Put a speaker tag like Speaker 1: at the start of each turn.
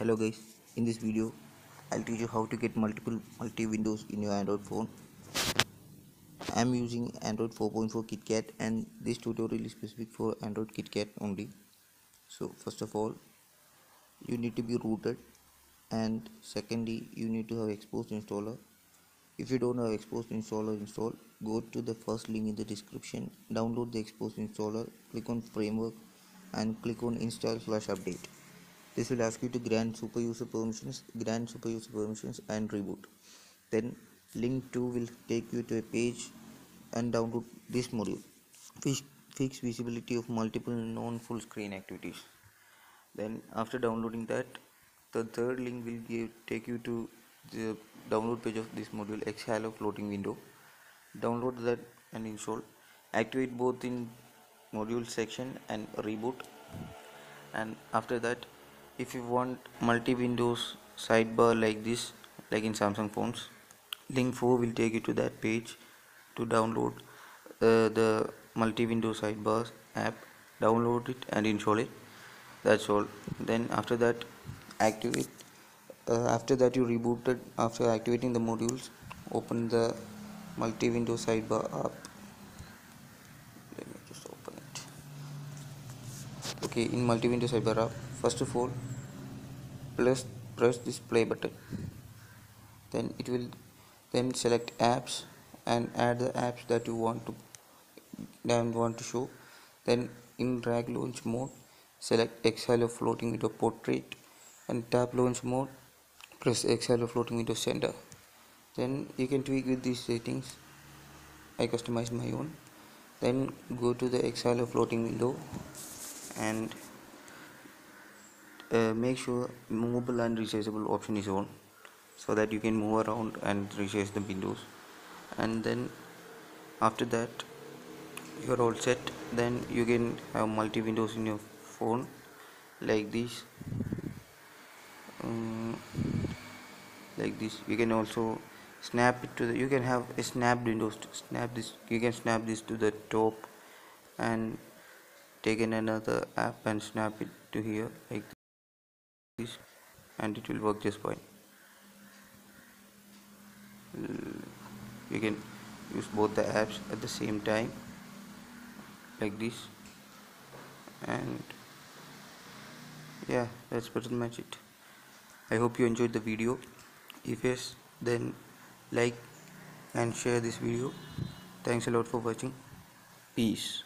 Speaker 1: hello guys in this video i'll teach you how to get multiple multi windows in your android phone. I'm using android 4.4 kitkat and this tutorial is specific for android kitkat only. So first of all you need to be rooted and secondly you need to have Xposed installer. If you don't have Xposed installer installed go to the first link in the description download the Xposed installer click on framework and click on install slash update this will ask you to grant super user permissions grant super user permissions and reboot. Then link 2 will take you to a page and download this module. Fix, fix visibility of multiple non full screen activities. Then after downloading that the third link will give take you to the download page of this module xhalo floating window. Download that and install. Activate both in module section and reboot. And after that if you want multi windows sidebar like this like in samsung phones link 4 will take you to that page to download uh, the multi window sidebar app. Download it and install it. That's all. Then after that activate uh, after that you rebooted after activating the modules open the multi window sidebar app let me just open it okay in multi window sidebar app first of all press press this play button. Then it will then select apps and add the apps that you want to then want to show. Then in drag launch mode select xhalo floating window portrait and tap launch mode press xhalo floating window center then you can tweak with these settings. I customized my own. Then go to the xhalo floating window and uh, make sure movable and resizable option is on so that you can move around and resize the windows. And then after that you're all set. Then you can have multi windows in your phone like this. Um, like this. You can also snap it to the you can have a snapped windows snap this you can snap this to the top and take another app and snap it to here like this and it will work just fine. You can use both the apps at the same time like this and yeah that's pretty much it. I hope you enjoyed the video. If yes then like and share this video. Thanks a lot for watching. Peace